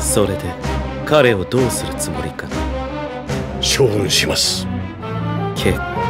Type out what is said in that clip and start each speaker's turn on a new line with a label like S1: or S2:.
S1: それで彼をどうするつもりか。
S2: 処分します。
S1: 結構